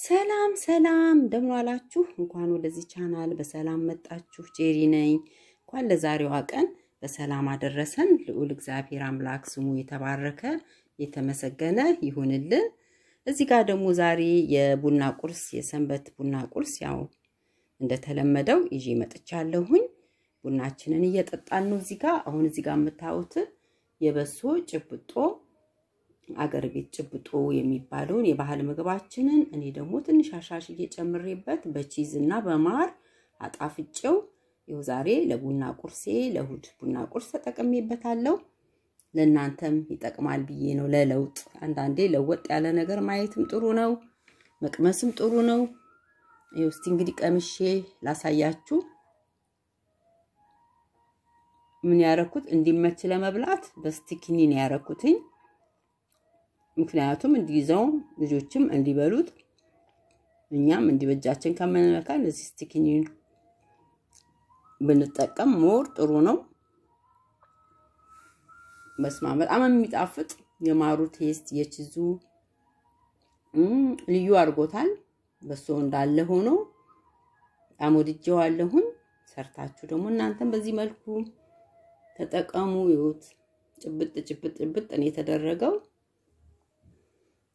ሰላም ሰላም፣ እንደምን ዋላችሁ? እንኳን ወደዚህ ቻናል በሰላም መጣችሁ። ጄሪ ነኝ። እንኳን ለዛሬዋ ቀን በሰላም አደረሰን። ልዑል እግዚአብሔር አምላክ ስሙ የተባረከ የተመሰገነ ይሁንልን። እዚህ ጋር ደግሞ ዛሬ የቡና ቁርስ የሰንበት ቡና ቁርስ ያው እንደተለመደው ይዤ መጥቻለሁኝ። ቡናችንን እየጠጣን ነው። እዚህ ጋር አሁን እዚህ ጋር የምታዩት የበሶ ጭብጦ አገር ቤት ጭብጦ የሚባለውን የባህል ምግባችንን እኔ ደግሞ ትንሽ አሻሽ እየጨምሬበት በቺዝ እና በማር አጣፍጬው ይኸው ዛሬ ለቡና ቁርሴ ለእሑድ ቡና ቁርስ ተጠቅሜበታለሁ። ለእናንተም ይጠቅማል ብዬ ነው። ለለውጥ አንዳንዴ ለወጥ ያለ ነገር ማየትም ጥሩ ነው፣ መቅመስም ጥሩ ነው። ይኸው እስቲ እንግዲህ ቀምሼ ላሳያችሁ። ምን ያረኩት እንዲመች ለመብላት በ stick ኒ ያረኩትኝ። ምክንያቱም እንዲይዘው ልጆችም እንዲበሉት እኛም እንዲበጃችን ከምንነካ እንደዚህ stick ኒ ብንጠቀም more ጥሩ ነው። በስማ በጣም የሚጣፍጥ የማሩ taste የ cheese ኡ ልዩ አድርጎታል። በሶ እንዳለ ሆኖ በጣም ወድጄዋለሁኝ። ሰርታችሁ ደግሞ እናንተም በዚህ መልኩ ተጠቀሙ። ይሁት ጭብጥ ጭብጥ ጭብጥ ነው የተደረገው።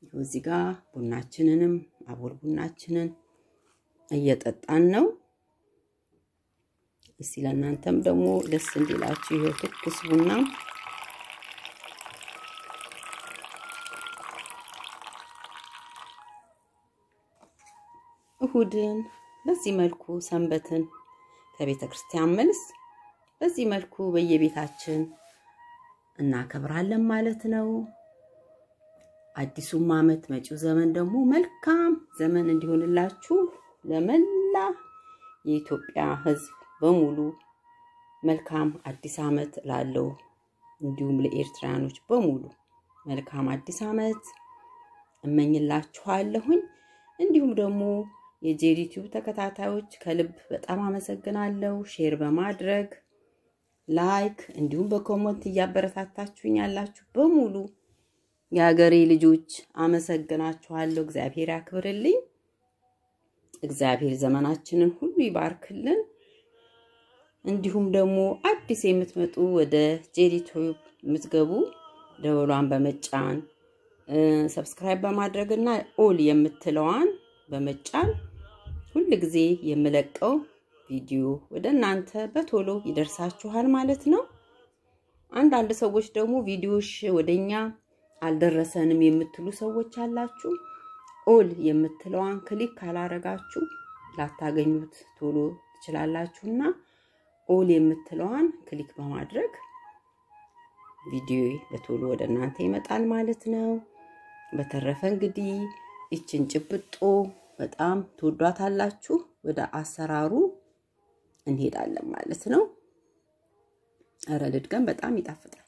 እዚህ ጋር ቡናችንንም አቦል ቡናችንን እየጠጣን ነው። እስቲ ለእናንተም ደግሞ ደስ እንዲላችሁ ይኸው ትኩስ ቡና እሁድን በዚህ መልኩ ሰንበትን ከቤተ ክርስቲያን መልስ በዚህ መልኩ በየቤታችን እናከብራለን ማለት ነው። አዲሱም ዓመት መጪው ዘመን ደግሞ መልካም ዘመን እንዲሆንላችሁ ለመላ የኢትዮጵያ ሕዝብ በሙሉ መልካም አዲስ ዓመት ላለው እንዲሁም ለኤርትራያኖች በሙሉ መልካም አዲስ ዓመት እመኝላችኋለሁኝ። እንዲሁም ደግሞ የጄሪ Tube ተከታታዮች ከልብ በጣም አመሰግናለሁ። share በማድረግ like፣ እንዲሁም በ comment እያበረታታችሁኝ ያላችሁ በሙሉ የሀገሬ ልጆች አመሰግናችኋለሁ። እግዚአብሔር ያክብርልኝ። እግዚአብሔር ዘመናችንን ሁሉ ይባርክልን። እንዲሁም ደግሞ አዲስ የምትመጡ ወደ ጄሪ Tube የምትገቡ ደወሏን በመጫን subscribe በማድረግ እና all የምትለዋን በመጫን ሁል ጊዜ የምለቀው ቪዲዮ ወደ እናንተ በቶሎ ይደርሳችኋል ማለት ነው። አንዳንድ ሰዎች ደግሞ ቪዲዮሽ ወደኛ አልደረሰንም የምትሉ ሰዎች አላችሁ። all የምትለዋን click ካላረጋችሁ ላታገኙት ቶሎ ትችላላችሁና all የምትለዋን click በማድረግ ቪዲዮ በቶሎ ወደ እናንተ ይመጣል ማለት ነው። በተረፈ እንግዲህ ይችን ጭብጦ በጣም ትወዷታላችሁ። ወደ አሰራሩ እንሄዳለን ማለት ነው። ኧረ ልድገም፣ በጣም ይጣፍጣል።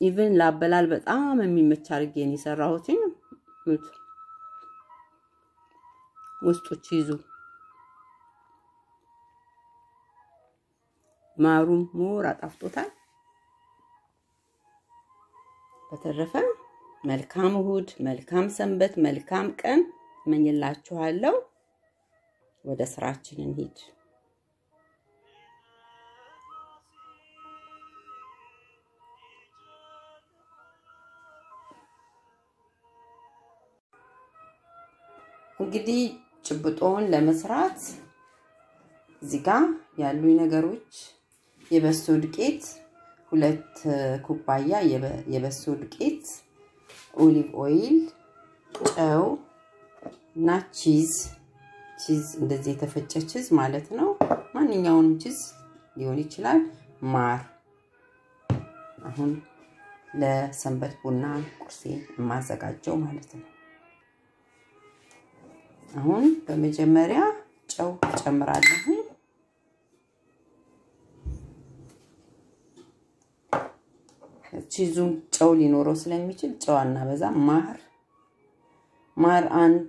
even ላበላል በጣም የሚመች አድርጌ ነው የሰራሁት። ውስጡ cheese ኡ ማሩም more አጣፍጦታል። በተረፈ መልካም እሁድ፣ መልካም ሰንበት፣ መልካም ቀን እመኝላችኋለሁ። ወደ ስራችን እንሂድ። እንግዲህ ጭብጦውን ለመስራት እዚህ ጋር ያሉኝ ነገሮች የበሶ ዱቄት ሁለት ኩባያ የበሶ ዱቄት፣ olive oil፣ ጨው እና cheese cheese እንደዚህ የተፈጨ cheese ማለት ነው። ማንኛውንም cheese ሊሆን ይችላል። ማር አሁን ለሰንበት ቡና ቁርሴ የማዘጋጀው ማለት ነው። አሁን በመጀመሪያ ጨው ጨምራለሁ። cheese ኡ ጨው ሊኖረው ስለሚችል ጨው አናበዛ። ማር ማር አንድ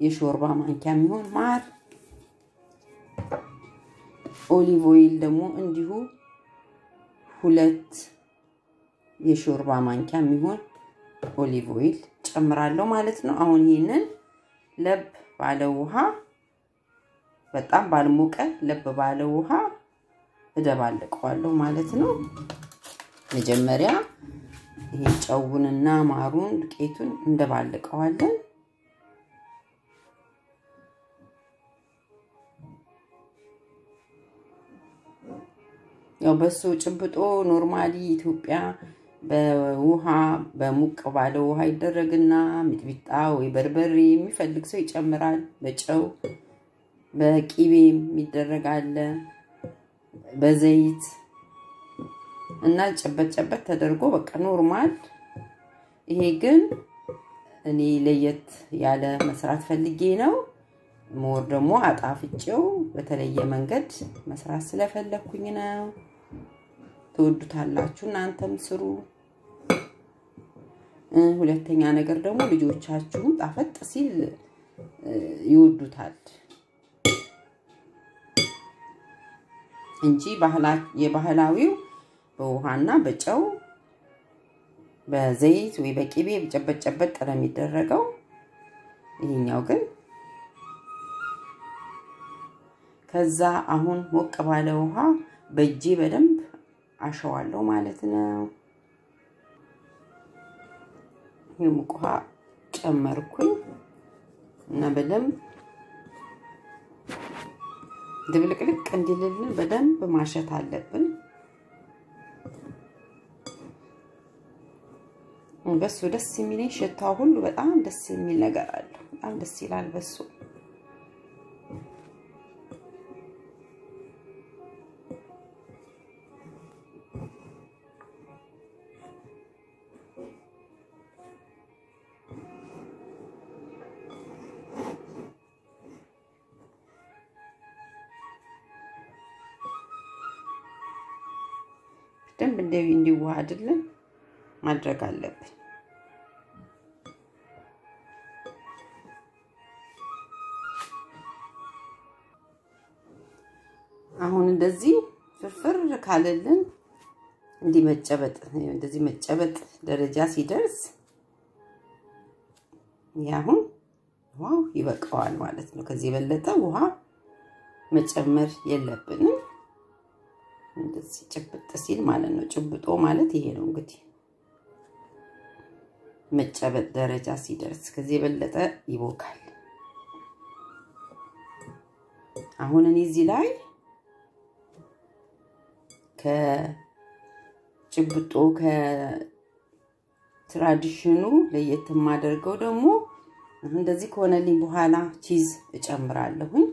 የሾርባ ማንኪያ የሚሆን ማር፣ olive oil ደግሞ እንዲሁ ሁለት የሾርባ ማንኪያ የሚሆን olive oil ጨምራለሁ ማለት ነው። አሁን ይህንን ለብ ባለ ውሃ በጣም ባልሞቀ ለብ ባለ ውሃ እደባልቀዋለሁ ማለት ነው። መጀመሪያ ይሄ ጨውንና ማሩን ዱቄቱን እንደባልቀዋለን። ያው በሶ ጭብጦ normally ኢትዮጵያ በውሃ በሙቅ ባለ ውሃ ይደረግና ሚጥሚጣ ወይ በርበሬ የሚፈልግ ሰው ይጨምራል። በጨው በቂቤም ይደረጋል። በዘይት እና ጨበት ጨበት ተደርጎ በቃ normal። ይሄ ግን እኔ ለየት ያለ መስራት ፈልጌ ነው። more ደግሞ አጣፍጬው በተለየ መንገድ መስራት ስለፈለግኩኝ ነው። ትወዱታላችሁ፣ እናንተም ስሩ። ሁለተኛ ነገር ደግሞ ልጆቻችሁም ጣፈጥ ሲል ይወዱታል እንጂ የባህላዊው በውሃና በጨው በዘይት ወይ በቂቤ ጨበጥ ጨበጥ ነው የሚደረገው። ይሄኛው ግን ከዛ አሁን ሞቅ ባለ ውሃ በእጄ በደንብ አሸዋለሁ ማለት ነው። ሙቅ ውሃ ጨመርኩኝ እና በደንብ ድብልቅልቅ እንዲልልን በደንብ ማሸት አለብን። በሱ ደስ የሚለኝ ሽታው ሁሉ በጣም ደስ የሚል ነገር አለው። በጣም ደስ ይላል በሱ በደንብ እንዲዋሃድልን ማድረግ አለብን። አሁን እንደዚህ ፍርፍር ካለልን እንዲህ መጨበጥ እንደዚህ መጨበጥ ደረጃ ሲደርስ አሁን ውሃው ይበቃዋል ማለት ነው። ከዚህ የበለጠ ውሃ መጨመር የለብንም። እንደዚህ ጭብጥ ሲል ማለት ነው። ጭብጦ ማለት ይሄ ነው እንግዲህ መጨበጥ ደረጃ ሲደርስ ከዚህ የበለጠ ይቦካል። አሁን እኔ እዚህ ላይ ከጭብጦ ከትራዲሽኑ ለየት የማደርገው ደግሞ እንደዚህ ከሆነልኝ በኋላ ቺዝ እጨምራለሁኝ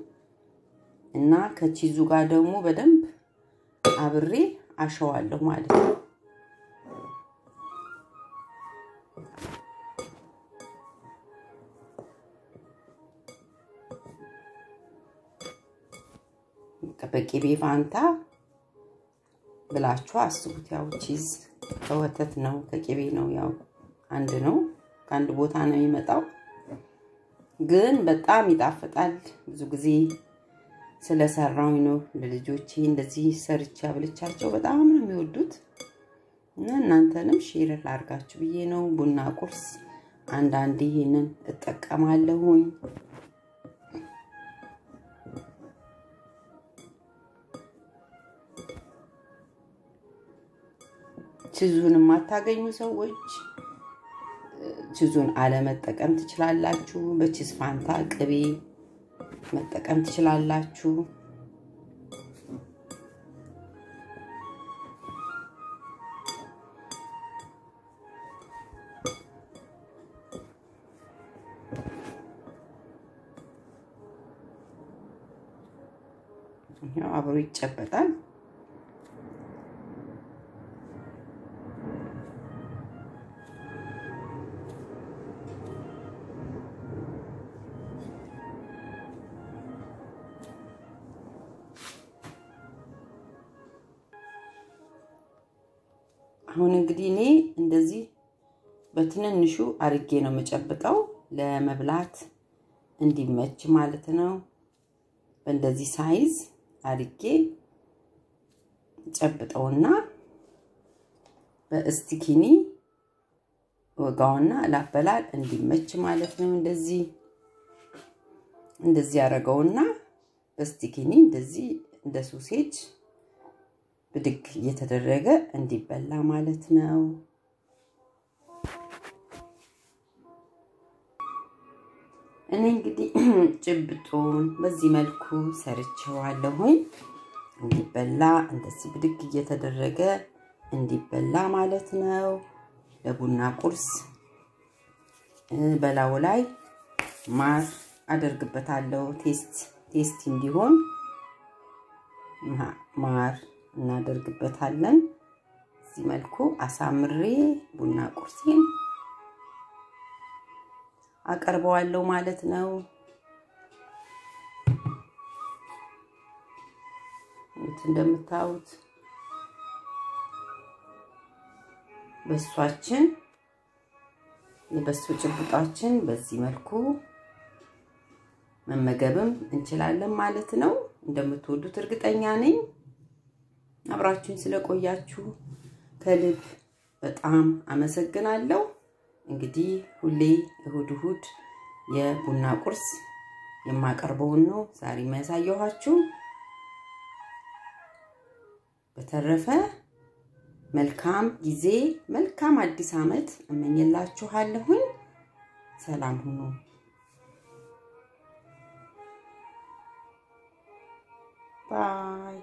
እና ከቺዙ ጋር ደግሞ በደንብ አብሬ አሸዋለሁ ማለት ነው። በቂቤ ፋንታ ብላችሁ አስቡት። ያው ቺዝ ከወተት ነው ከቂቤ ነው፣ ያው አንድ ነው፣ ከአንድ ቦታ ነው የሚመጣው። ግን በጣም ይጣፍጣል። ብዙ ጊዜ ስለሰራው ነው ለልጆቼ እንደዚህ ሰርቼ አብልቻቸው በጣም ነው የሚወዱት። እና እናንተንም share ላርጋችሁ ብዬ ነው። ቡና ቁርስ አንዳንዴ ይሄንን እጠቀማለሁኝ። ችዙን የማታገኙ ሰዎች ችዙን አለመጠቀም ትችላላችሁ። በቺዝ ፋንታ ቅቤ መጠቀም ትችላላችሁ። አብሮ ይጨበጣል። አሁን እንግዲህ እኔ እንደዚህ በትንንሹ አርጌ ነው የምጨብጠው ለመብላት እንዲመች ማለት ነው። በእንደዚህ size አርጌ ጨብጠውና በእስቲኪኒ ወጋውና ላበላል እንዲመች ማለት ነው። እንደዚህ እንደዚህ ያደረገውና በስቲኪኒ እንደዚህ እንደ sausage ብድግ እየተደረገ እንዲበላ ማለት ነው። እኔ እንግዲህ ጭብጦውን በዚህ መልኩ ሰርቼዋለሁኝ። እንዲበላ እንደዚህ ብድግ እየተደረገ እንዲበላ ማለት ነው። ለቡና ቁርስ በላዩ ላይ ማር አደርግበታለሁ። taste tasty እንዲሆን ማር እናደርግበታለን። በዚህ መልኩ አሳምሬ ቡና ቁርሴን አቀርበዋለሁ ማለት ነው። እንደምታዩት በሷችን የበሶ ጭብጣችን በዚህ መልኩ መመገብም እንችላለን ማለት ነው። እንደምትወዱት እርግጠኛ ነኝ። አብራችሁኝ ስለቆያችሁ ከልብ በጣም አመሰግናለሁ። እንግዲህ ሁሌ እሁድ እሁድ የቡና ቁርስ የማቀርበውን ነው ዛሬ የሚያሳየኋችሁ። በተረፈ መልካም ጊዜ፣ መልካም አዲስ ዓመት እመኝላችኋለሁኝ። ሰላም ሁኑ። ባይ